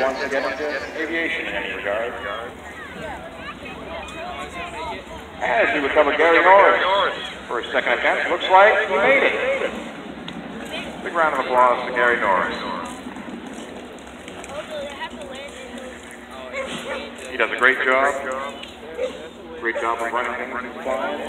who wants to into aviation in any regard. As we recover Gary Norris for his second attempt, looks like he made it. Big round of applause to Gary Norris. He does a great job. Great job of running things fine.